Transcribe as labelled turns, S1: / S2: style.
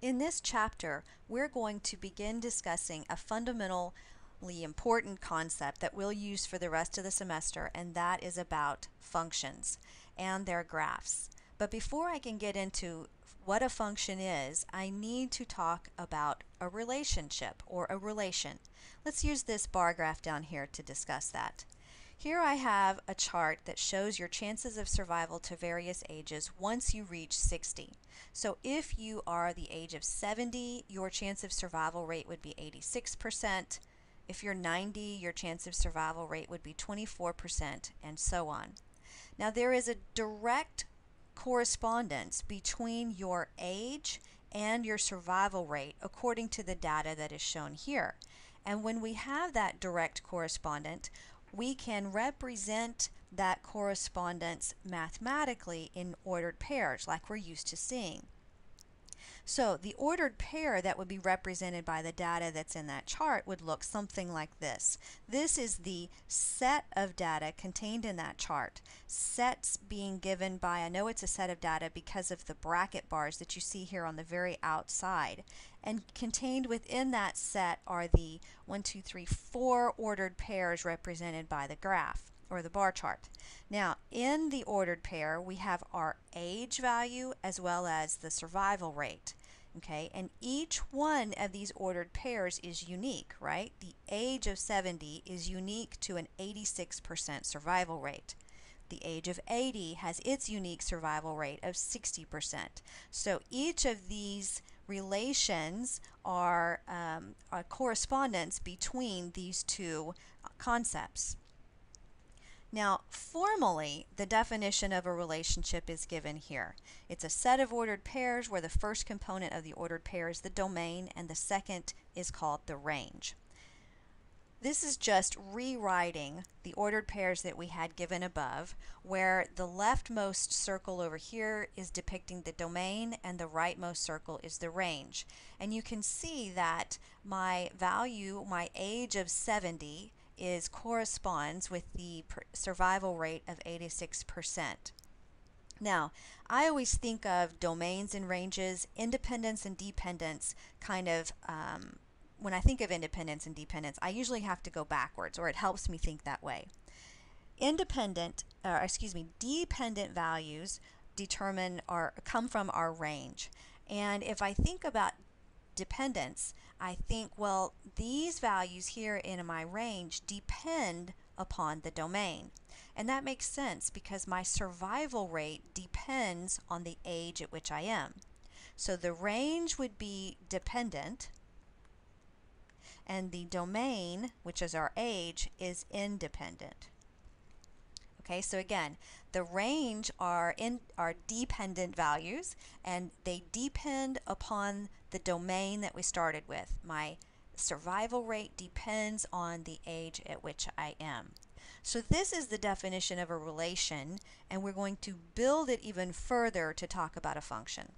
S1: In this chapter, we're going to begin discussing a fundamentally important concept that we'll use for the rest of the semester, and that is about functions and their graphs. But before I can get into what a function is, I need to talk about a relationship or a relation. Let's use this bar graph down here to discuss that. Here I have a chart that shows your chances of survival to various ages once you reach 60. So if you are the age of 70, your chance of survival rate would be 86%. If you're 90, your chance of survival rate would be 24%, and so on. Now there is a direct correspondence between your age and your survival rate according to the data that is shown here. And when we have that direct correspondence, we can represent that correspondence mathematically in ordered pairs like we're used to seeing. So the ordered pair that would be represented by the data that's in that chart would look something like this. This is the set of data contained in that chart. Sets being given by, I know it's a set of data because of the bracket bars that you see here on the very outside. And contained within that set are the one, two, three, four ordered pairs represented by the graph or the bar chart. Now, in the ordered pair, we have our age value as well as the survival rate. Okay, and each one of these ordered pairs is unique, right? The age of 70 is unique to an 86% survival rate. The age of 80 has its unique survival rate of 60%. So each of these relations are, um, a correspondence between these two concepts. Now, formally, the definition of a relationship is given here. It's a set of ordered pairs where the first component of the ordered pair is the domain and the second is called the range. This is just rewriting the ordered pairs that we had given above, where the leftmost circle over here is depicting the domain and the rightmost circle is the range. And you can see that my value, my age of 70, is corresponds with the survival rate of 86%. Now, I always think of domains and ranges, independence and dependence kind of um, when I think of independence and dependence, I usually have to go backwards, or it helps me think that way. Independent, uh, excuse me, dependent values determine or come from our range. And if I think about dependence, I think, well, these values here in my range depend upon the domain. And that makes sense because my survival rate depends on the age at which I am. So the range would be dependent and the domain, which is our age, is independent. Okay, so again, the range are in are dependent values and they depend upon the domain that we started with. My survival rate depends on the age at which I am. So this is the definition of a relation and we're going to build it even further to talk about a function.